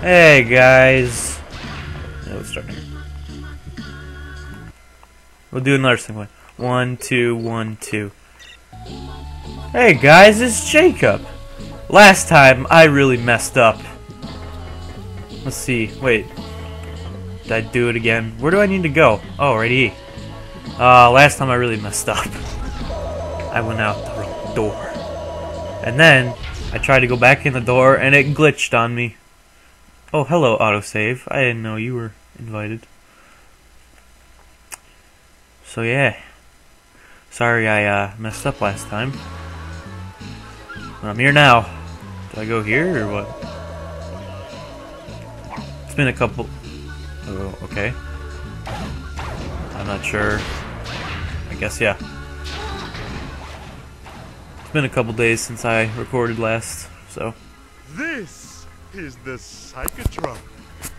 Hey guys. Let's start. We'll do another thing. One, two, one, two. Hey guys, it's Jacob. Last time I really messed up. Let's see. Wait. Did I do it again? Where do I need to go? Oh, right here. Uh, last time I really messed up. I went out the wrong door. And then I tried to go back in the door and it glitched on me. Oh, hello, autosave. I didn't know you were invited. So, yeah. Sorry I uh, messed up last time. But I'm here now. Do I go here or what? It's been a couple... Oh, okay. I'm not sure. I guess, yeah. It's been a couple days since I recorded last, so... This is the Psychotron,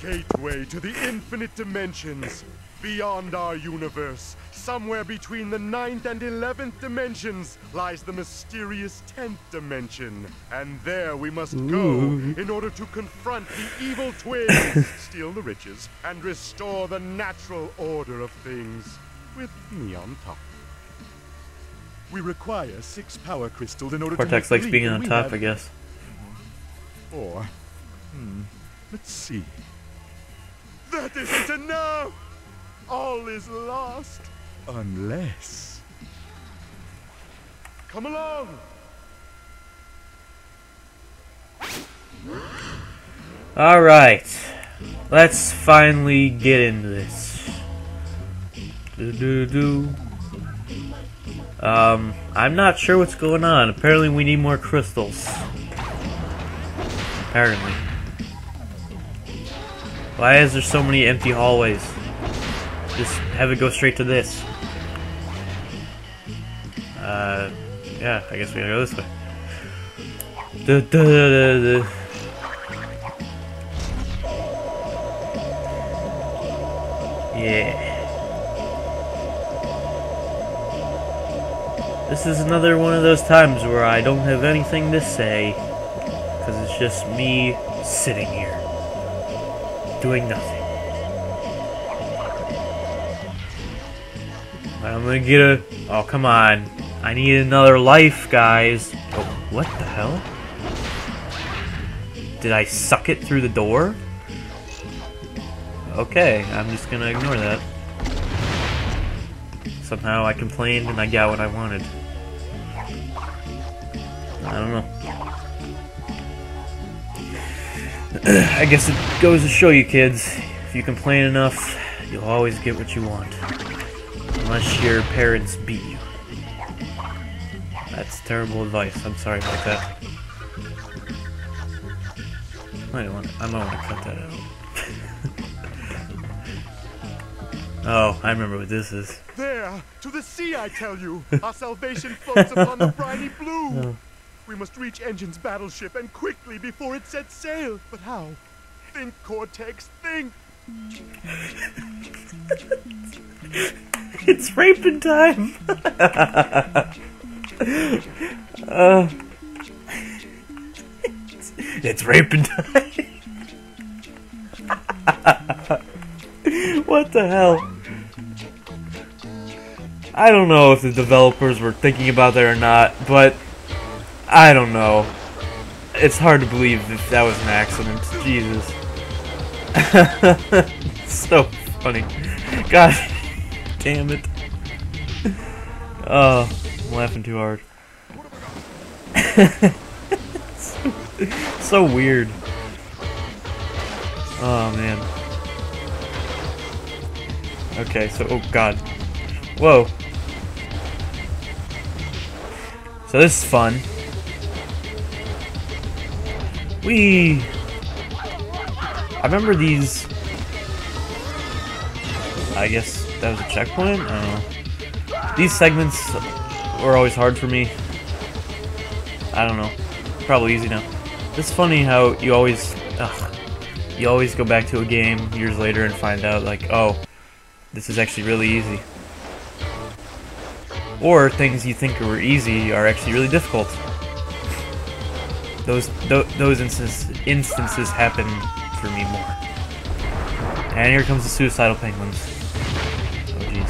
gateway to the infinite dimensions. Beyond our universe, somewhere between the ninth and eleventh dimensions, lies the mysterious tenth dimension. And there we must go in order to confront the evil twins, steal the riches, and restore the natural order of things, with me on top. We require six power crystals in order Cortex to likes being on top, I guess. Or Hmm. Let's see. That isn't enough! All is lost. Unless... Come along! Alright. Let's finally get into this. Do do do. Um, I'm not sure what's going on. Apparently we need more crystals. Apparently. Why is there so many empty hallways? Just have it go straight to this. Uh, yeah, I guess we gotta go this way. Duh, duh, duh, Yeah. This is another one of those times where I don't have anything to say. Because it's just me sitting here doing nothing. I'm gonna get a... Oh, come on. I need another life, guys. Oh, what the hell? Did I suck it through the door? Okay, I'm just gonna ignore that. Somehow I complained and I got what I wanted. I don't know. I guess it goes to show you kids, if you complain enough, you'll always get what you want. Unless your parents beat you. That's terrible advice. I'm sorry about that. I want. I might want to cut that out. oh, I remember what this is. There, to the sea, I tell you. Our salvation floats upon the briny blue. Oh. We must reach N. Gin's battleship and quickly before it sets sail. But how? Think, Cortex, think! it's raping time! uh, it's, raping time! what the hell? I don't know if the developers were thinking about that or not, but I don't know. It's hard to believe that that was an accident. Jesus. so funny. God damn it. Oh, I'm laughing too hard. so weird. Oh man. Okay, so oh god. Whoa. So this is fun. We. I remember these. I guess that was a checkpoint? These segments were always hard for me. I don't know. Probably easy now. It's funny how you always. Ugh, you always go back to a game years later and find out, like, oh, this is actually really easy. Or things you think were easy are actually really difficult those th those instances instances happen for me more. And here comes the suicidal penguins. Oh jeez.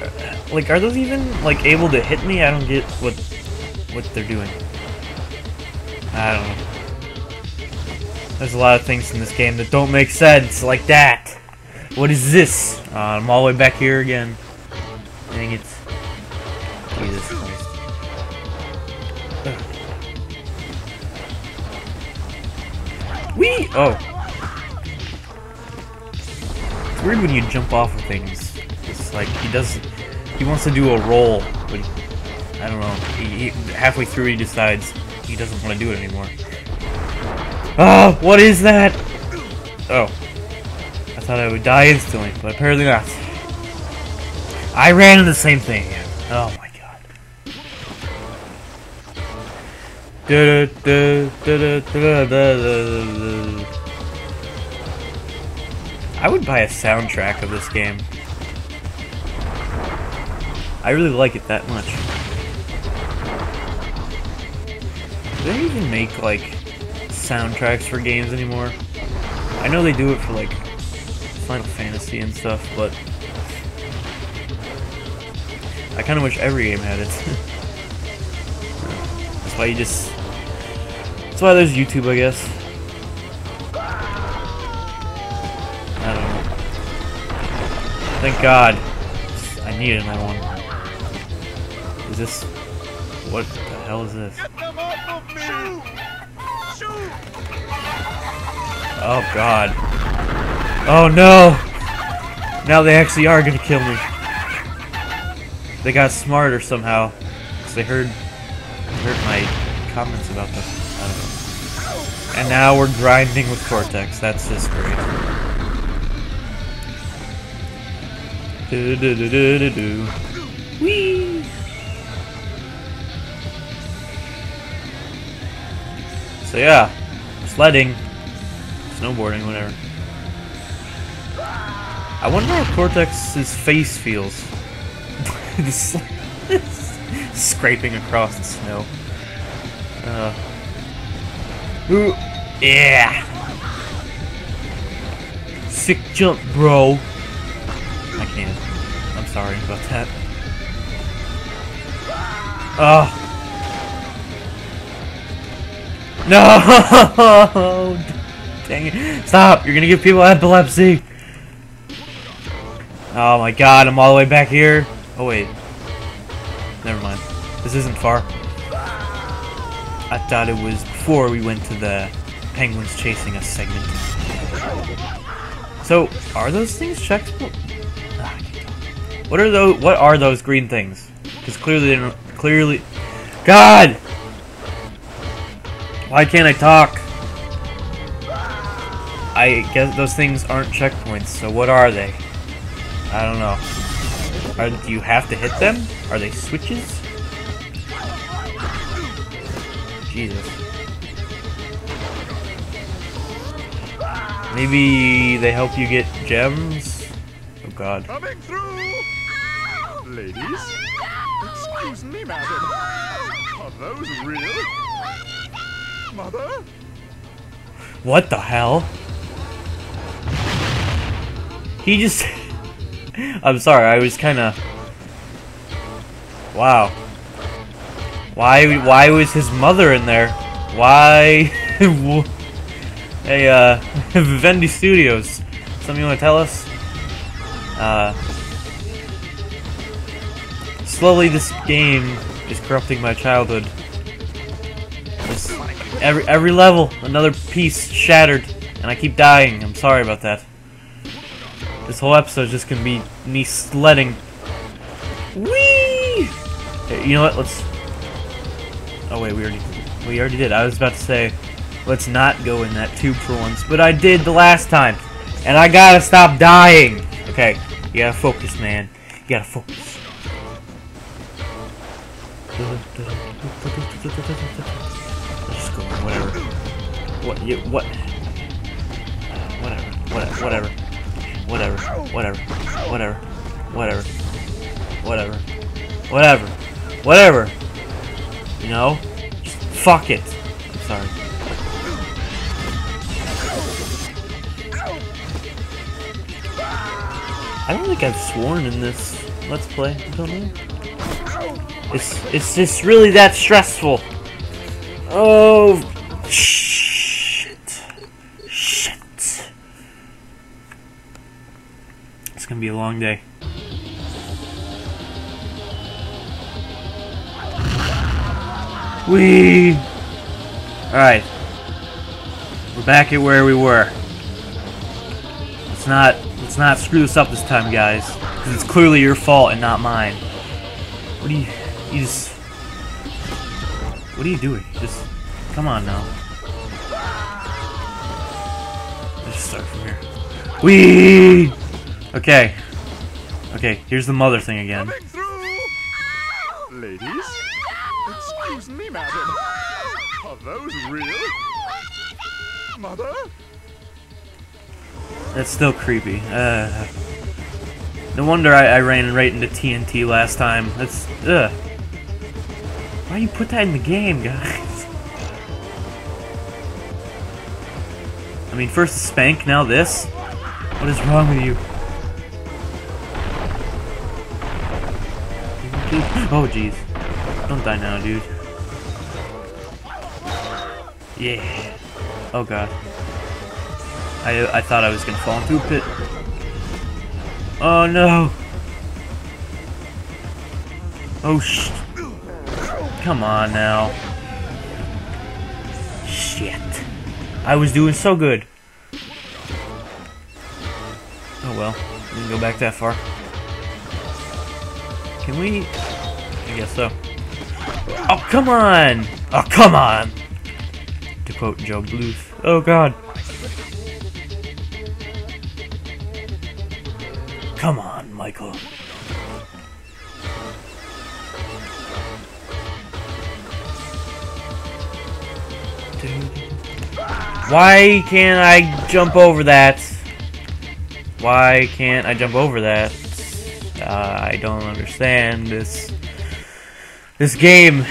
Uh, Like, are those even like able to hit me? I don't get what what they're doing. I don't know. There's a lot of things in this game that don't make sense, like that. What is this? Uh, I'm all the way back here again. Dang it. Jesus Christ. Wee! Oh. It's weird when you jump off of things. It's like he does. He wants to do a roll, but he, I don't know. He, he, halfway through, he decides he doesn't want to do it anymore. Oh, what is that? Oh. I thought I would die instantly, but apparently not. I ran into the same thing. Oh I would buy a soundtrack of this game. I really like it that much. Do they even make like soundtracks for games anymore? I know they do it for like Final Fantasy and stuff, but I kind of wish every game had it. That's why you just. That's why there's YouTube, I guess. I don't know. Thank God. I need another one. Is this. What the hell is this? Get them off of me! Shoot! Oh God. Oh no! Now they actually are gonna kill me. They got smarter somehow. Cause they heard heard my comments about them. And now we're grinding with Cortex. That's just great. Do do do do do do. Whee! So yeah, sledding, snowboarding, whatever. I wonder how Cortex's face feels. Scraping across the snow. Uh. Ooh, yeah. Sick jump, bro. I can't. I'm sorry about that. Oh. No! Dang it. Stop! You're gonna give people epilepsy! Oh my god, I'm all the way back here. Oh wait. Never mind. This isn't far. I thought it was before we went to the penguins chasing us segment. So, are those things checkable? Ah. What are those? What are those green things? Because clearly, they don't- clearly, God! Why can't I talk? I guess those things aren't checkpoints. So what are they? I don't know. Are, do you have to hit them? Are they switches? Jesus. Maybe they help you get gems? Oh god. Coming through! Ladies? Excuse me, madam. Are those real? Mother? What the hell? He just... I'm sorry, I was kinda... Wow. Why, why was his mother in there? Why... hey, uh, Vivendi Studios, something you wanna tell us? Uh... Slowly this game is corrupting my childhood. Every, every level, another piece shattered, and I keep dying. I'm sorry about that. This whole episode is just gonna be me sledding. Whee! Hey, you know what? Let's. Oh wait, we already we already did. I was about to say, let's not go in that tube for once, but I did the last time, and I gotta stop dying. Okay, you gotta focus, man. You gotta focus. Just go. Whatever. What? You what? Whatever. Whatever. Whatever. Whatever. Whatever. Whatever. Whatever. Whatever. Whatever. Whatever. You know? Just fuck it. I'm sorry. I don't think I've sworn in this Let's Play. I don't know. It's it's just really that stressful. Oh shit. Shit. It's gonna be a long day. We Alright. We're back at where we were. Let's not let's not screw this up this time, guys. Because it's clearly your fault and not mine. What do you you just What are you doing? Just come on now. Let's just start from here. We Okay. Okay, here's the mother thing again. Ladies? Excuse me, madam. Are those real? Mother? That's still creepy. Uh, no wonder I, I ran right into TNT last time. That's ugh. Why you put that in the game, guys? I mean, first spank, now this. What is wrong with you? Oh, jeez. Don't die now, dude. Yeah. Oh, God. I, I thought I was gonna fall into a pit. Oh, no. Oh, sh... Come on, now. Shit. I was doing so good. Oh, well. We can go back that far. Can we... I guess so. Oh, come on! Oh, come on! To quote Gob Bluth. Oh, God. Come on, Michael. Why can't I jump over that? Why can't I jump over that? Uh, I don't understand this. This game.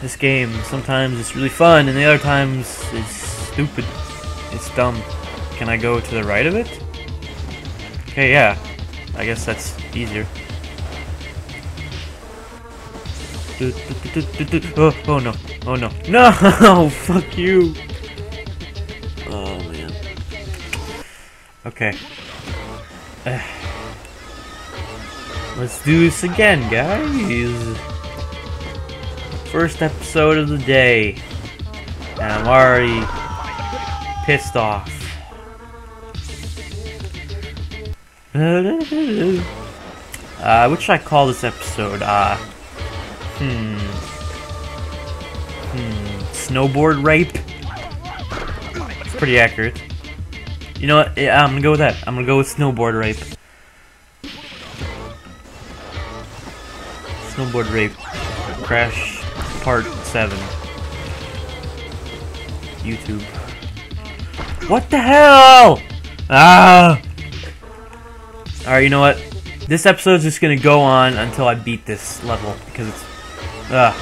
This game. Sometimes it's really fun, and the other times it's stupid. It's dumb. Can I go to the right of it? Okay, yeah. I guess that's easier. Oh, oh no. Oh no. No! Fuck you! Oh man. Okay. Let's do this again, guys. First episode of the day. And I'm already pissed off. Uh, what should I call this episode? Uh, hmm. Hmm. Snowboard rape? It's pretty accurate. You know what? Yeah, I'm gonna go with that. I'm gonna go with snowboard rape. Snowboard rape. Crash Part 7. YouTube. What the hell? Ah! Alright, you know what? This episode's just gonna go on until I beat this level, because it's... Ugh.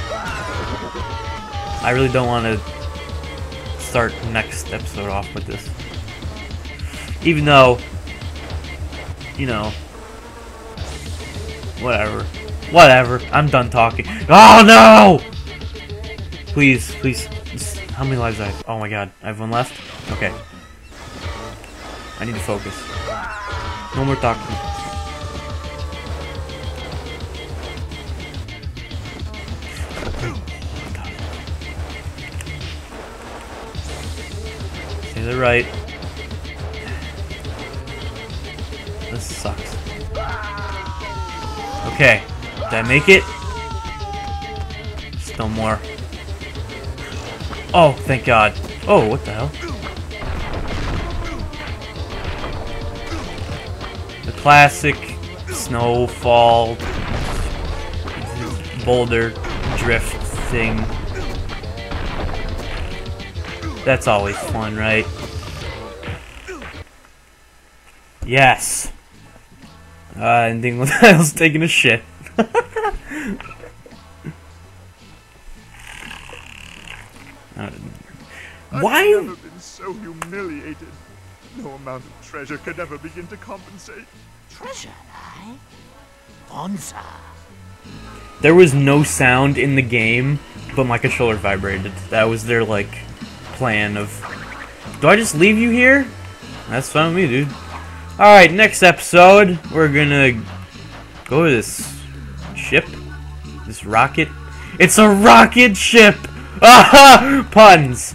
I really don't want to start next episode off with this. Even though, you know, whatever. Whatever. I'm done talking. Oh no! Please, please. How many lives I have? Oh my god. I have one left? Okay. I need to focus. No more talking. To the right. This sucks. Okay. Did I make it? Still more. Oh, thank God. Oh, what the hell? Classic snowfall boulder drift thing. That's always fun, right? Yes. Uh, ending with Niles taking a shit. uh, Why- I've never been so humiliated. No amount of treasure could ever begin to compensate. Treasure, eh? Bonza. There was no sound in the game, but my controller vibrated. That was their, like, plan of... Do I just leave you here? That's fine with me, dude. Alright, next episode, we're gonna go to this ship. This rocket. It's a rocket ship! Aha! Puns!